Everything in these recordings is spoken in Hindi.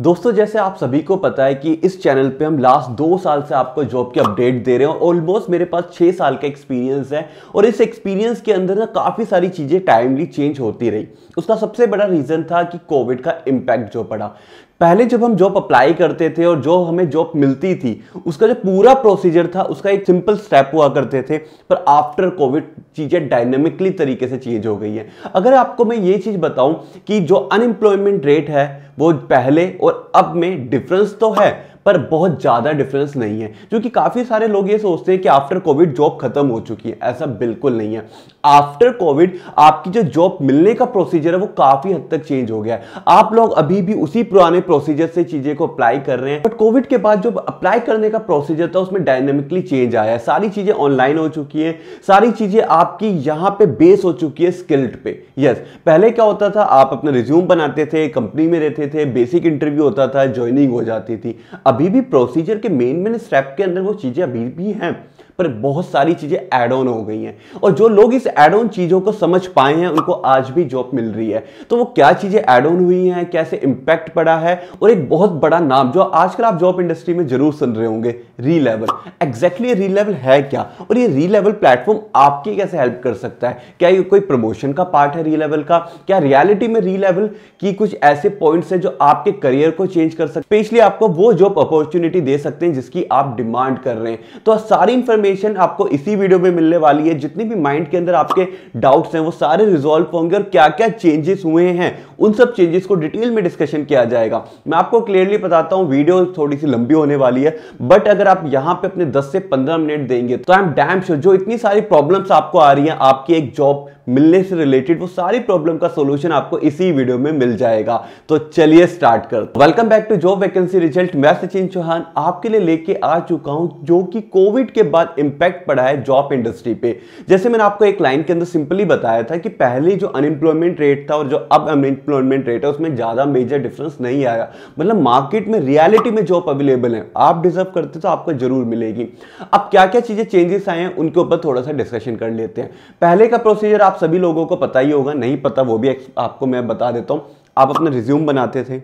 दोस्तों, जैसे आप सभी को पता है कि इस चैनल पे हम लास्ट दो साल से आपको जॉब की अपडेट दे रहे हैं ऑलमोस्ट मेरे पास छः साल का एक्सपीरियंस है और इस एक्सपीरियंस के अंदर ना काफ़ी सारी चीज़ें टाइमली चेंज होती रही। उसका सबसे बड़ा रीज़न था कि कोविड का इम्पैक्ट जो पड़ा। पहले जब हम जॉब अप्लाई करते थे और जो हमें जॉब मिलती थी, उसका जो पूरा प्रोसीजर था, उसका एक सिंपल स्टेप हुआ करते थे, पर आफ्टर कोविड चीज़ें डायनेमिकली तरीके से चेंज हो गई है। अगर आपको मैं ये चीज़ बताऊँ कि जो अनएम्प्लॉयमेंट रेट है, वो पहले और अब में डिफरेंस तो है, पर बहुत ज़्यादा डिफरेंस नहीं है। क्योंकि काफ़ी सारे लोग ये सोचते हैं कि आफ्टर कोविड जॉब खत्म हो चुकी है, ऐसा बिल्कुल नहीं है। आफ्टर कोविड आपकी जो जॉब मिलने का प्रोसीजर है, वो काफ़ी हद तक चेंज हो गया है। आप लोग अभी भी उसी पुराने प्रोसीजर से चीज़ें को अप्लाई कर रहे हैं। बट कोविड के बाद जो अप्लाई करने का प्रोसीजर था, उसमें डायनेमिकली चेंज आया है। सारी चीज़ें ऑनलाइन हो चुकी है। सारी चीज़ें आपकी यहाँ पे बेस हो चुकी है स्किल्ड पे। यस पहले क्या होता था, आप अपना रिज्यूम बनाते थे कंपनी में रहते थे बेसिक इंटरव्यू होता था ज्वाइनिंग हो जाती थी। अभी भी प्रोसीजर के मेन मेन स्टेप के अंदर वो चीज़ें अभी भी हैं। पर बहुत सारी चीज़ें एड ऑन हो गई हैं। और जो लोग इस एड ऑन चीज़ों को समझ पाए हैं, उनको आज भी जॉब मिल रही है। तो वो क्या चीज़ें एड ऑन हुई हैं, कैसे इंपैक्ट पड़ा है, और एक बहुत बड़ा नाम जो आजकल आप जॉब इंडस्ट्री में ज़रूर सुन रहे होंगे री लेवल एग्जैक्टली री लेवल है क्या? और ये री लेवल प्लेटफॉर्म आपकी कैसे हेल्प कर सकता है? क्या ये कोई प्रमोशन का पार्ट है री लेवल का? क्या रियलिटी में री लेवल की कुछ ऐसे पॉइंट्स है जो आपके करियर को चेंज कर सकते स्पेशली आपको वो जॉब अपॉर्चुनिटी दे सकते हैं जिसकी आप डिमांड कर रहे हैं। तो सारी इंफॉर्मेशन इन्फॉर्मेशन आपको इसी वीडियो में मिलने वाली है। जितनी भी माइंड के अंदर आपके डाउट्स हैं, वो सारे रिजॉल्व होंगे और क्या क्या चेंजेस हुए हैं, उन सब चेंजेस को डिटेल में डिस्कशन किया जाएगा। मैं आपको क्लियरली बताता हूँ वीडियो थोड़ी सी लंबी होने वाली है बट अगर आप यहाँ पे अपने 10 से 15 मिनट देंगे तो आई एम डैम श्योर जो इतनी सारी प्रॉब्लम्स आपको आ रही हैं, आपकी एक जॉब मिलने से रिलेटेड वो सारी प्रॉब्लम का सोल्यूशन आपको इसी वीडियो में मिल जाएगा। तो चलिए स्टार्ट कर welcome back to job vacancy result मैं सचिन चौहान आपके लिए लेके आ चुका हूँ, जो कि कोविड के बाद इंपैक्ट पड़ा है जॉब इंडस्ट्री पे। जैसे मैंने आपको एक लाइन के अंदर सिंपली बताया था कि पहले जो अनएम्प्लॉयमेंट रेट था और जो अब अनएम्प्लॉयमेंट रेट है, उसमें ज़्यादा मेजर डिफरेंस नहीं आया। मतलब मार्केट में रियलिटी में जॉब अवेलेबल है। आप डिजर्व करते तो आपको ज़रूर मिलेगी। अब क्या क्या चीज़ें चेंजेस आए हैं, उनके ऊपर थोड़ा सा डिस्कशन कर लेते हैं। पहले का प्रोसीजर आप सभी लोगों को पता ही होगा, नहीं पता वो भी आपको मैं बता देता हूँ। आप अपना रिज्यूम बनाते थे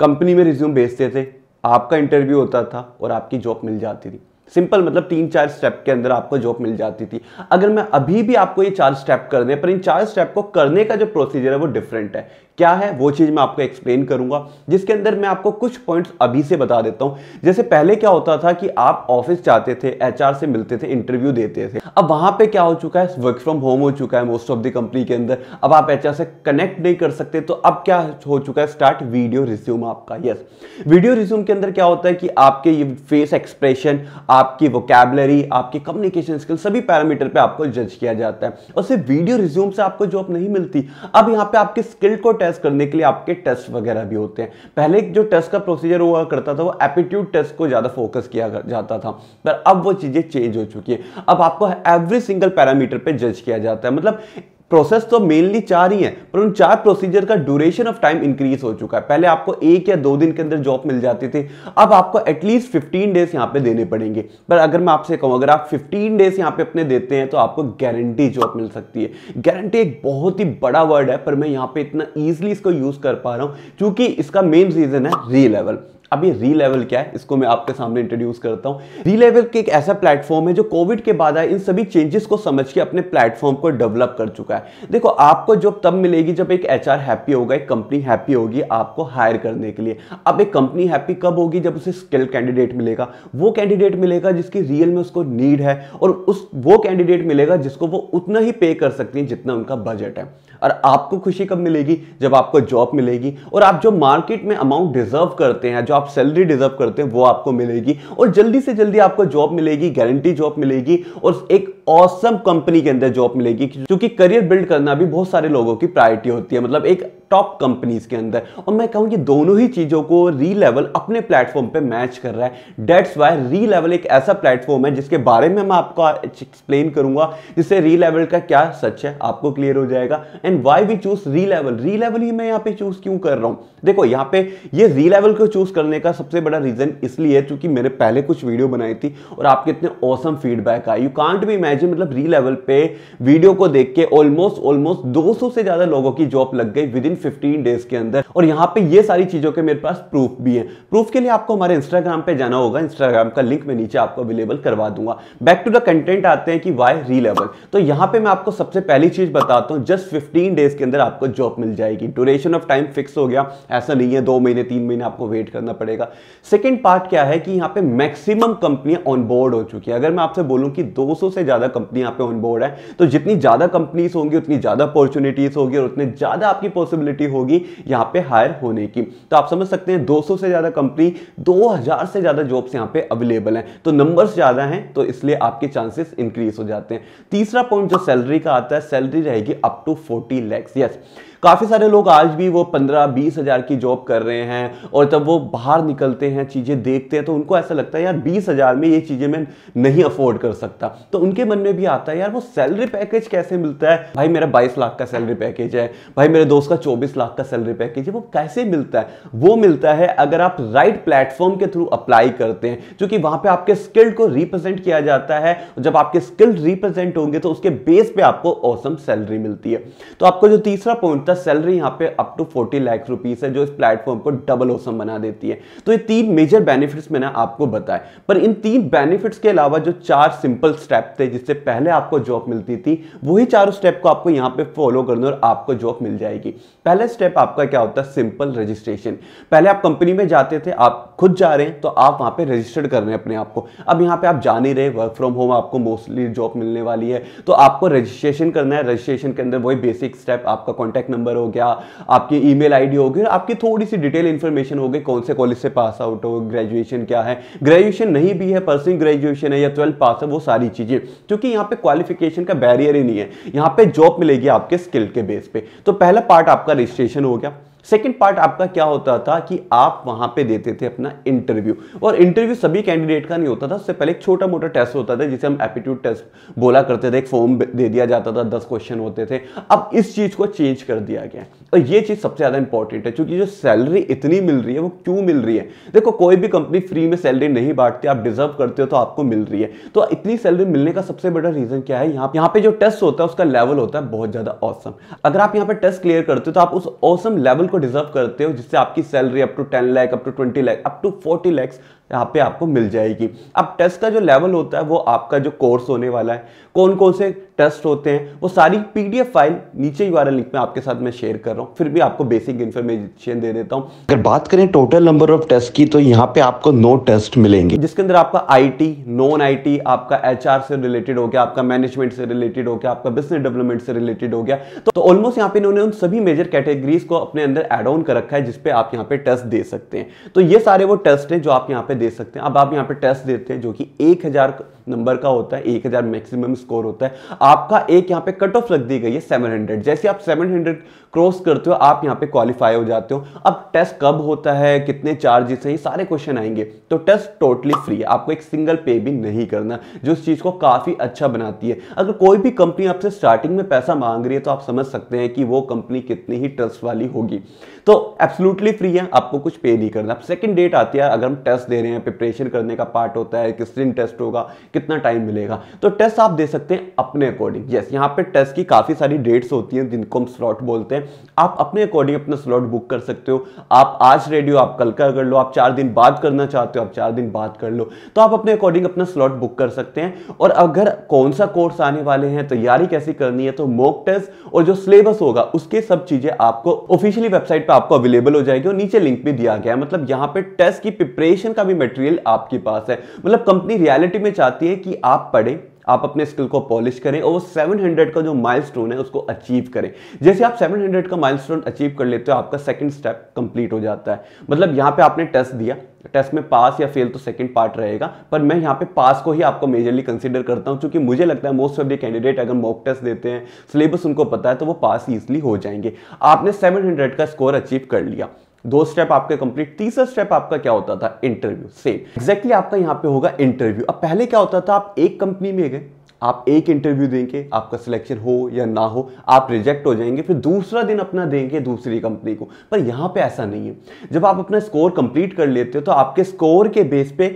कंपनी में रिज्यूम भेजते थे, आपका इंटरव्यू होता था और आपकी जॉब मिल जाती थी। सिंपल मतलब तीन चार स्टेप के अंदर आपको जॉब मिल जाती थी। अगर मैं अभी भी आपको ये चार स्टेप कर दें, पर इन चार स्टेप को करने का जो प्रोसीजर है वो डिफरेंट है। क्या है, वो चीज़ मैं आपको एक्सप्लेन करूँगा। जिसके अंदर मैं आपको कुछ पॉइंट्स अभी से बता देता हूँ। जैसे पहले क्या होता था कि आप ऑफ़िस जाते थे एचआर से मिलते थे इंटरव्यू देते थे। अब वहाँ पे क्या हो चुका है वर्क फ्रॉम होम हो चुका है मोस्ट ऑफ़ द कंपनी के अंदर। अब आप एचआर से कनेक्ट नहीं कर सकते तो अब क्या हो चुका है स्टार्ट वीडियो रिज्यूम आपका यस वीडियो रिज्यूम के अंदर क्या होता है कि आपके ये फेस एक्सप्रेशन आपकी वोकेबलरी आपकी कम्युनिकेशन स्किल सभी पैरामीटर पे आपको जज किया जाता है। और सिर्फ़ वीडियो रिज्यूम से आपको जॉब नहीं मिलती। अब यहाँ पे आपके स्किल को टेस्ट टेस्ट करने के लिए आपके टेस्ट वगैरह भी होते हैं। पहले जो टेस्ट का प्रोसीजर हुआ करता था, वो एप्टीट्यूड टेस्ट को ज़्यादा फोकस किया जाता था। पर अब वो चीज़ें चेंज हो चुकी है। अब आपको एवरी सिंगल पैरामीटर पर जज किया जाता है। मतलब प्रोसेस तो मेनली चार ही है, पर उन चार प्रोसीजर का ड्यूरेशन ऑफ़ टाइम इंक्रीज हो चुका है। पहले आपको एक या दो दिन के अंदर जॉब मिल जाती थी, अब आपको एटलीस्ट 15 डेज़ यहाँ पे देने पड़ेंगे। पर अगर मैं आपसे कहूँ, अगर आप 15 डेज़ यहाँ पे अपने देते हैं तो आपको गारंटी जॉब मिल सकती है। गारंटी एक बहुत ही बड़ा वर्ड है, पर मैं यहाँ पे इतना ईजिली इसको यूज़ कर पा रहा हूँ, क्योंकि इसका मेन रीजन है री लेवल ये री लेवल क्या है, इसको मैं आपके सामने इंट्रोड्यूस करता हूँ। री लेवल के एक ऐसा प्लेटफॉर्म है जो कोविड के बाद आए, इन सभी चेंजेस को समझ के अपने प्लेटफॉर्म को डेवलप कर चुका है। देखो, आपको जॉब तब मिलेगी जब एक एचआर हैप्पी होगा, एक कंपनी हैप्पी होगी आपको हायर करने के लिए। अब एक कंपनी हैप्पी कब होगी? जब उसे स्किल कैंडिडेट मिलेगा। वो कैंडिडेट मिलेगा जिसकी रियल में उसको नीड है और उस, वो कैंडिडेट मिलेगा जिसको वो उतना ही पे कर सकती है जितना उनका बजट है। और आपको खुशी कब मिलेगी? जब आपको जॉब मिलेगी। और आप जो मार्केट में अमाउंट डिजर्व करते हैं, जो आप सैलरी डिजर्व करते हैं, वो आपको मिलेगी। और जल्दी से जल्दी आपको जॉब मिलेगी गारंटी जॉब मिलेगी और एक ऑसम कंपनी के अंदर जॉब मिलेगी, क्योंकि करियर बिल्ड करना भी बहुत सारे लोगों की प्रायोरिटी होती है। मतलब एक टॉप कंपनीज़ के अंदर। और मैं कहूँ कि दोनों ही चीज़ों को री लेवल अपने प्लेटफॉर्म पे मैच कर रहा है। डेट्स वाई री लेवल एक ऐसा प्लेटफॉर्म है जिसके बारे में मैं आपको एक्सप्लेन करूँगा, जिससे री लेवल का क्या सच है आपको क्लियर हो जाएगा। And why we choose re level re level ही मैं यहाँ पे चूज़ क्यों कर रहा हूँ? देखो, यहाँ पे ये री लेवल को चूज़ करने का सबसे बड़ा रीजन इसलिए है क्योंकि मेरे पहले कुछ वीडियो बनाई थी और आपके इतने औसम फीडबैक आए। यू कांट भी इमेजिन मतलब री लेवल पे वीडियो को देख के ऑलमोस्ट ऑलमोस्ट 200 से ज़्यादा लोगों की जॉब लग गई विद इन 15 डेज़ के अंदर। और यहाँ पे ये सारी चीज़ों के मेरे पास प्रूफ भी है। प्रूफ के लिए आपको हमारे इंस्टाग्राम पे जाना होगा। इंस्टाग्राम का लिंक मैं नीचे आपको अवेलेबल करवा दूँगा। बैक टू द कंटेंट आते हैं कि वाई री लेवल तो यहाँ पे मैं आपको सबसे पहली चीज़ बताता हूँ। जस्ट फिफ्टीन डेज़ के अंदर आपको जॉब मिल जाएगी। ड्यूरेशन ऑफ़ टाइम फिक्स हो गया। ऐसा नहीं है दो महीने, तीन महीने आपको वेट करना पड़ेगा। सेकेंड पार्ट क्या है कि यहाँ पे मैक्सिमम कंपनियाँ ऑन बोर्ड हो चुकी है। अगर मैं आपसे बोलूँ कि 200 से ज़्यादा कंपनी यहाँ पे ऑन बोर्ड है तो जितनी ज़्यादा कंपनीज़ होंगी, उतनी ज़्यादा अपॉर्चुनिटीज़ होगी और उतनी ज़्यादा आपकी पॉसिबिलिटी होगी यहाँ पे हायर होने की। तो आप समझ सकते हैं 200 से ज़्यादा कंपनी 2000 से ज़्यादा जॉब्स यहाँ पे अवेलेबल हैं। तो नंबर्स ज़्यादा हैं तो इसलिए आपके चांसेस इंक्रीज हो जाते हैं। तीसरा पॉइंट जो सैलरी का आता है सैलरी रहेगी up to forty lakhs yes काफ़ी सारे लोग आज भी वो पंद्रह बीस हज़ार की जॉब कर रहे हैं और जब वो बाहर निकलते हैं, चीज़ें देखते हैं तो उनको ऐसा लगता है, यार, बीस हज़ार में ये चीज़ें मैं नहीं अफोर्ड कर सकता। तो उनके मन में भी आता है, यार, वो सैलरी पैकेज कैसे मिलता है? भाई, मेरा बाईस लाख का सैलरी पैकेज है। भाई, मेरे दोस्त का चौबीस लाख का सैलरी पैकेज है। वो कैसे मिलता है? वो मिलता है अगर आप राइट प्लेटफॉर्म के थ्रू अप्लाई करते हैं क्योंकि वहाँ पे आपके स्किल्ड को रिप्रेजेंट किया जाता है। जब आपके स्किल्ड रिप्रेजेंट होंगे तो उसके बेस पे आपको औसम सैलरी मिलती है। तो आपको जो तीसरा पॉइंट था सैलरी यहाँ पे up to forty lakh rupees है, जो इस प्लेटफॉर्म को डबल ओसम बना देती है। तो ये तीन मेजर बेनिफिट्स मैंने आपको बताए। पर इन तीन बेनिफिट्स के अलावा जो चार सिंपल स्टेप थे, जिससे पहले आपको जॉब मिलती थी, वही चारों स्टेप को आपको यहाँ पे फॉलो करना और आपको जॉब मिल जाएगी। पहला स्टेप आपका क्या होता है? सिंपल रजिस्ट्रेशन पहले आप कंपनी में जाते थे, आप खुद जा रहे हैं तो आप वहाँ पे रजिस्टर्ड कर रहे हैं अपने आप को। अब यहाँ पे आप जा नहीं रहे वर्क फ्रॉम होम आपको मोस्टली जॉब मिलने वाली है। तो आपको रजिस्ट्रेशन करना है। रजिस्ट्रेशन के अंदर वही बेसिक स्टेप आपका कॉन्टैक्ट हो गया, आपकी ईमेल आईडी गई, आपकी थोड़ी सी डिटेल इन्फॉर्मेशन हो गई, कौन से कॉलेज से पास आउट हो, ग्रेजुएशन क्या है। ग्रेजुएशन नहीं भी है पर्सिंग ग्रेजुएशन है या ट्वेल्थ पास है, वो सारी चीज़ें, क्योंकि यहाँ पे क्वालिफिकेशन का बैरियर ही नहीं है। यहाँ पे जॉब मिलेगी आपके स्किल के बेस पे। तो पहला पार्ट आपका रजिस्ट्रेशन हो गया। सेकेंड पार्ट आपका क्या होता था कि आप वहाँ पे देते थे अपना इंटरव्यू और इंटरव्यू सभी कैंडिडेट का नहीं होता था उससे पहले एक छोटा मोटा टेस्ट होता था, जिसे हम एप्टीट्यूड टेस्ट बोला करते थे। एक फॉर्म दे दिया जाता था, दस क्वेश्चन होते थे। अब इस चीज़ को चेंज कर दिया गया और ये चीज़ सबसे ज़्यादा इंपॉर्टेंट है, क्योंकि जो सैलरी इतनी मिल रही है, वो क्यों मिल रही है? देखो, कोई भी कंपनी फ्री में सैलरी नहीं बांटती, आप डिजर्व करते हो तो आपको मिल रही है। तो इतनी सैलरी मिलने का सबसे बड़ा रीजन क्या है? यहाँ यहाँ पे जो टेस्ट होता है, उसका लेवल होता है बहुत ज़्यादा औसम अगर आप यहाँ पे टेस्ट क्लियर करते हो तो आप उस औसम लेवल को डिजर्व करते हो, जिससे आपकी salary up to ten lakh up to twenty lakh up to forty lakhs यहाँ पे आपको मिल जाएगी। अब टेस्ट का जो लेवल होता है, वो आपका जो कोर्स होने वाला है कौन कौन से टेस्ट होते हैं, वो सारी पीडीएफ फ़ाइल नीचे ही वाले लिंक में आपके साथ मैं शेयर कर रहा हूँ। फिर भी आपको बेसिक इन्फॉर्मेशन दे देता हूँ। अगर बात करें टोटल नंबर ऑफ़ टेस्ट की तो यहाँ पे आपको नो टेस्ट मिलेंगे। जिसके अंदर आपका आईटी नॉन आईटी आपका एचआर से रिलेटेड हो गया, आपका मैनेजमेंट से रिलेटेड हो गया, आपका बिज़नेस डेवलपमेंट से रिलेटेड हो गया। तो ऑलमोस्ट यहाँ पे इन्होंने उन सभी मेजर कैटेगरीज को अपने अंदर एड ऑन कर रखा है जिसपे आप यहाँ पे टेस्ट दे सकते हैं। तो ये सारे वो टेस्ट है जो आप यहाँ पे दे सकते हैं। अब आप यहाँ पे टेस्ट देते हैं जो कि एक हज़ार नंबर का होता है, एक हज़ार मैक्सिमम स्कोर होता है। आपका एक यहाँ पे कट ऑफ़ रख दी गई है 700 जैसे आप 700 क्रॉस करते हो, आप यहाँ पे क्वालिफाई हो जाते हो। अब टेस्ट कब होता है, कितने चार्जेस हैं, ये सारे क्वेश्चन आएँगे। तो टेस्ट टोटली फ्री है। आपको एक सिंगल पे भी नहीं करना, जो इस चीज़ को काफ़ी अच्छा बनाती है। अगर कोई भी कंपनी आपसे स्टार्टिंग में पैसा मांग रही है तो आप समझ सकते हैं कि वो कंपनी कितनी ही ट्रस्ट वाली होगी। तो एब्सोल्युटली फ्री है, आपको कुछ पे नहीं करना। सेकंड डेट आती है, अगर हम टेस्ट दे रहे हैं प्रिपरेशन करने का पार्ट होता है, किस दिन टेस्ट होगा कितना टाइम मिलेगा? तो टेस्ट आप दे सकते हैं अपने अकॉर्डिंग यस यहाँ पे टेस्ट की काफ़ी सारी डेट्स होती हैं जिनको हम स्लॉट बोलते हैं। आप अपने अकॉर्डिंग अपना स्लॉट बुक कर सकते हो। आप आज रेडी हो आप कल का कर लो। आप चार दिन बाद करना चाहते हो, आप चार दिन बाद कर लो। तो आप अपने अकॉर्डिंग अपना स्लॉट बुक कर सकते हैं। और अगर कौन सा कोर्स आने वाले हैं, तैयारी कैसी करनी है तो मोक टेस्ट और जो सिलेबस होगा, उसके सब चीज़ें आपको ऑफिशियली वेबसाइट पर आपको अवेलेबल हो जाएगी और नीचे लिंक भी दिया गया है। मतलब यहाँ पे टेस्ट की प्रिपरेशन का भी मटेरियल आपके पास है। मतलब कंपनी रियलिटी में चाहती है कि आप पढ़े, आप अपने स्किल को पॉलिश करें और वो 700 का जो माइलस्टोन है उसको अचीव करें। जैसे आप 700 का माइलस्टोन अचीव कर लेते हो, आपका सेकंड स्टेप कंप्लीट हो जाता है। मतलब यहाँ पे आपने टेस्ट दिया। टेस्ट में पास या फेल तो सेकंड पार्ट रहेगा, पर मैं यहाँ पे पास को ही आपको मेजरली कंसीडर करता हूँ, क्योंकि मुझे लगता है मोस्ट ऑफ़ द कैंडिडेट अगर मॉक टेस्ट देते हैं सिलेबस उनको पता है तो वो पास ईजिली हो जाएँगे। आपने 700 का स्कोर अचीव कर लिया। दो स्टेप आपके कंप्लीट तीसरा स्टेप आपका क्या होता था? इंटरव्यू सेम एग्जैक्टली आपका यहाँ पे होगा इंटरव्यू अब पहले क्या होता था? आप एक कंपनी में गए। आप एक इंटरव्यू देंगे, आपका सिलेक्शन हो या ना हो, आप रिजेक्ट हो जाएँगे, फिर दूसरा दिन अपना देंगे दूसरी कंपनी को। पर यहाँ पे ऐसा नहीं है। जब आप अपना स्कोर कंप्लीट कर लेते हो तो आपके स्कोर के बेस पे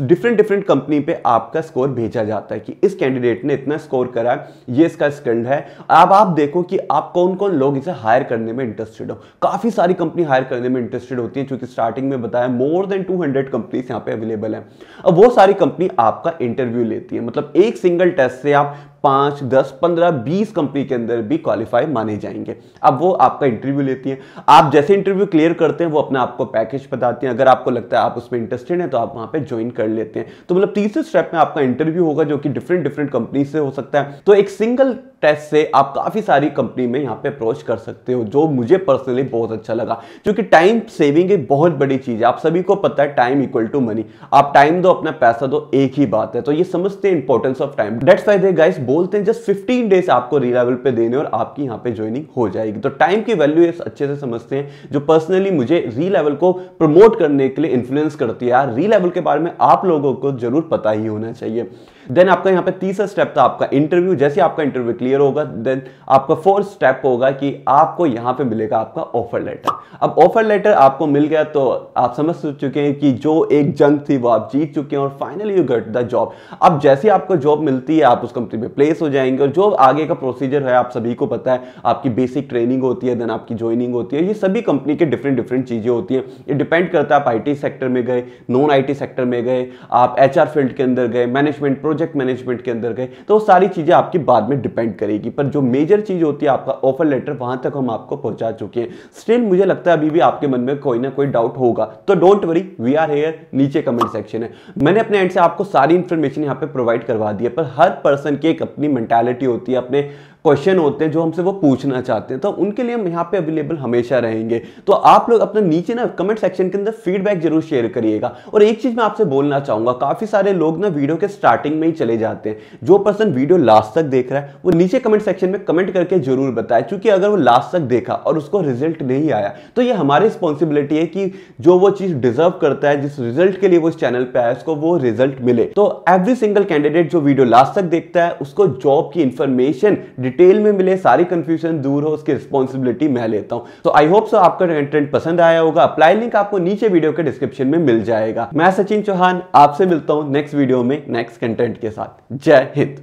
डिफरेंट डिफरेंट कंपनी पे आपका स्कोर भेजा जाता है कि इस कैंडिडेट ने इतना स्कोर करा, ये इसका स्किल्ड है। अब आप देखो कि आप कौन कौन लोग इसे हायर करने में इंटरेस्टेड हो। काफ़ी सारी कंपनी हायर करने में इंटरेस्टेड होती है, क्योंकि स्टार्टिंग में बताया मोर देन 200 कंपनीज़ यहाँ पे अवेलेबल है। अब वो सारी कंपनी आपका इंटरव्यू लेती है। मतलब एक सिंगल टेस्ट से आप पाँच, दस, पंद्रह, बीस कंपनी के अंदर भी क्वालिफाई माने जाएँगे। अब वो आपका इंटरव्यू लेती है। आप जैसे इंटरव्यू क्लियर करते हैं, वो अपना आपको पैकेज बताते हैं। अगर आपको लगता है आप उसमें इंटरेस्टेड हैं तो आप वहाँ पे ज्वाइन कर लेते हैं। तो मतलब तीसरे स्टेप में आपका इंटरव्यू होगा, जो कि डिफरेंट डिफरेंट कंपनी से हो सकता है। तो एक सिंगल टेस्ट से आप काफ़ी सारी कंपनी में यहाँ पे अप्रोच कर सकते हो, जो मुझे पर्सनली बहुत अच्छा लगा। क्योंकि टाइम सेविंग एक बहुत बड़ी चीज़ है। आप सभी को पता है टाइम इक्वल टू मनी आप टाइम दो, अपना पैसा दो, एक ही बात है। तो ये समझते हैं इंपॉर्टेंस ऑफ़ टाइम डेट्स फाइदे गाइस बोलते हैं, जस्ट 15 डेज़ आपको री लेवल पे देने और आपकी यहाँ पे ज्वाइनिंग हो जाएगी। तो टाइम की वैल्यू अच्छे से समझते हैं, जो पर्सनली मुझे री लेवल को प्रमोट करने के लिए इन्फ्लुएंस करती है। यार री लेवल के बारे में आप लोगों को ज़रूर पता ही होना चाहिए। देन आपका यहाँ पे तीसरा स्टेप था आपका इंटरव्यू जैसे आपका इंटरव्यू क्लियर होगा देन आपका फोर्थ स्टेप होगा कि आपको यहाँ पे मिलेगा आपका ऑफ़र लेटर अब ऑफ़र लेटर आपको मिल गया तो आप समझ चुके हैं कि जो एक जंग थी वो आप जीत चुके हैं और finally you get the job अब जैसे आपको जॉब मिलती है, आप उस कंपनी में प्लेस हो जाएँगे और जो आगे का प्रोसीजर है, आप सभी को पता है, आपकी बेसिक ट्रेनिंग होती है देन आपकी ज्वाइनिंग होती है, ये सभी कंपनी के डिफरेंट डिफरेंट चीज़ें होती हैं। ये डिपेंड करता है आप आईटी सेक्टर में गए नॉन आईटी सेक्टर में गए, आप एचआर फ़ील्ड के अंदर गए मैनेजमेंट प्रोजेक्ट मैनेजमेंट के अंदर गए तो सारी चीज़ें आपकी बाद में डिपेंड करेगी। पर जो मेजर चीज़ होती है, आपका ऑफ़र लेटर वहाँ तक हम आपको पहुँचा चुके हैं। स्टिल मुझे लगता है अभी भी आपके मन में कोई ना कोई डाउट होगा। तो don't worry we are here नीचे कमेंट सेक्शन है। मैंने अपने एंड से आपको सारी इंफॉर्मेशन यहाँ पे प्रोवाइड करवा दी है, पर हर पर्सन की एक अपनी मेंटालिटी होती है अपने क्वेश्चन होते हैं जो हमसे वो पूछना चाहते हैं। तो उनके लिए हम यहाँ पे अवेलेबल हमेशा रहेंगे। तो आप लोग अपना नीचे ना कमेंट सेक्शन के अंदर फीडबैक ज़रूर शेयर करिएगा। और एक चीज़ मैं आपसे बोलना चाहूँगा, काफ़ी सारे लोग ना वीडियो के स्टार्टिंग में ही चले जाते हैं। जो पर्सन वीडियो लास्ट तक देख रहा है, वो नीचे कमेंट सेक्शन में कमेंट करके ज़रूर बताए, क्योंकि अगर वो लास्ट तक देखा और उसको रिज़ल्ट नहीं आया तो ये हमारी रिस्पॉन्सिबिलिटी है कि जो वो चीज़ डिजर्व करता है, जिस रिज़ल्ट के लिए वो इस चैनल पर आया, उसको वो रिज़ल्ट मिले। तो एवरी सिंगल कैंडिडेट जो वीडियो लास्ट तक देखता है, उसको जॉब की इंफॉर्मेशन डिटेल में मिले, सारी कंफ्यूजन दूर हो, उसकी रिस्पॉन्सिबिलिटी मैं लेता हूँ। तो आई होप सो आपका कंटेंट पसंद आया होगा। अप्लाई लिंक आपको नीचे वीडियो के डिस्क्रिप्शन में मिल जाएगा। मैं सचिन चौहान, आपसे मिलता हूँ नेक्स्ट वीडियो में नेक्स्ट कंटेंट के साथ। जय हिंद।